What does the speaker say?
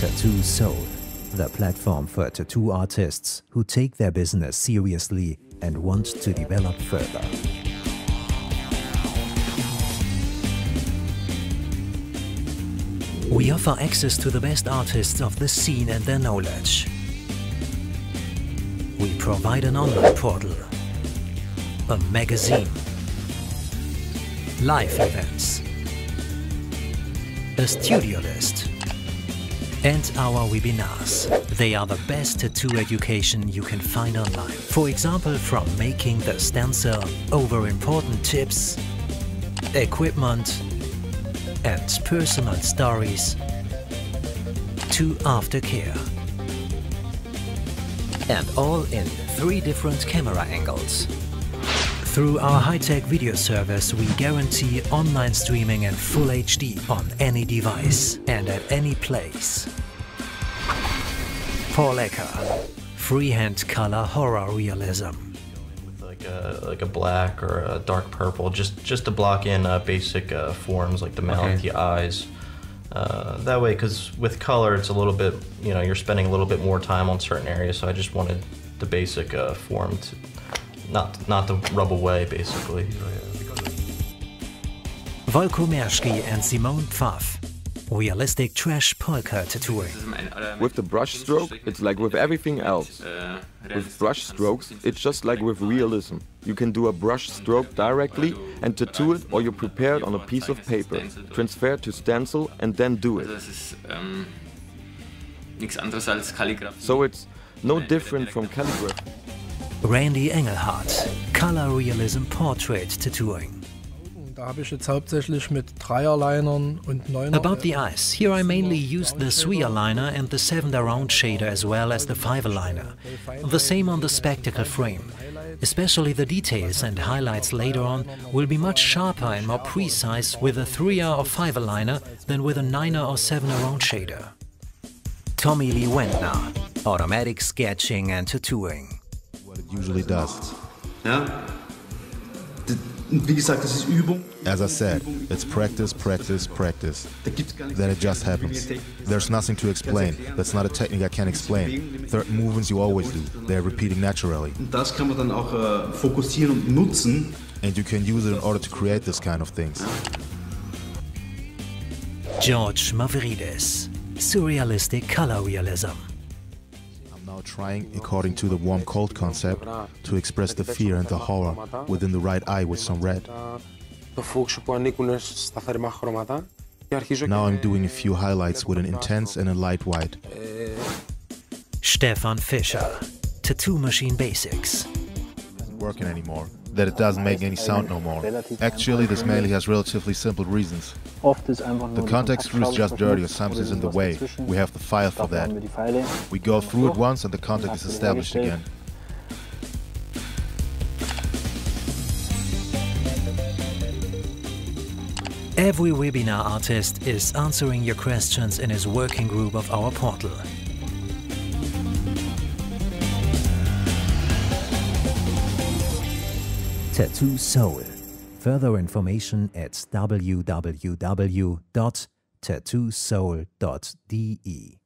Tattoo Soul, the platform for tattoo artists who take their business seriously and want to develop further. We offer access to the best artists of the scene and their knowledge. We provide an online portal, a magazine, live events, a studio list, and our webinars. They are the best tattoo education you can find online. For example, from making the stencil over important tips, equipment, and personal stories to aftercare. And all in three different camera angles. Through our high-tech video service, we guarantee online streaming and full HD on any device and at any place. Paul Acker, freehand color horror realism. like a like a black or a dark purple, just just to block in uh, basic uh, forms like the mouth, Okay. the eyes. Uh, that way, because with color, it's a little bit you know you're spending a little bit more time on certain areas. So I just wanted the basic uh, form to not not to rub away, basically. Volko Merschky and Simone Pfaff, realistic trash polka tattooing. With the brush stroke, it's like with everything else. With brush strokes, it's just like with realism. You can do a brush stroke directly and tattoo it, or you prepare it on a piece of paper, transfer to stencil, and then do it. Das ist nichts anderes als Kalligrafie. So it's no different from calligraphy. Randy Engelhard, color realism portrait tattooing. Da habe ich jetzt hauptsächlich mit Dreierlinern und Neuner. About the eyes, here I mainly used the three liner and the seven round shader as well as the five liner. The same on the spectacle frame. Especially the details and highlights later on will be much sharper and more precise with a 3 or 5 liner than with a 9 or 7 round shader. Tommy Lee Wendtner, automatic sketching and tattooing. What it usually does. Ja. D- Wie gesagt, das ist Übung. As I said, it's practice, practice, practice. Da gibt's gar nicht Then it just happens. There's nothing to explain. That's not a technique I can explain. Certain movements you always do. They're repeating naturally. Und das kann man dann auch äh, fokussieren und nutzen. And you can use it in order to create this kind of things. George Mavridis, surrealistic color realism trying, according to the warm cold concept, to express the fear and the horror within the right eye with some red. Now I'm doing a few highlights with an intense and a light white. Stefan Fischer, Tattoo Machine Basics. Working anymore. That it doesn't make any sound no more. Actually, this mainly has relatively simple reasons. The contact screw is just dirty or something is in the way. We have the file for that. We go through it once and the contact is established again. Every webinar artist is answering your questions in his working group of our portal. Tattoo Soul. Further information at www.tattoosoul.de.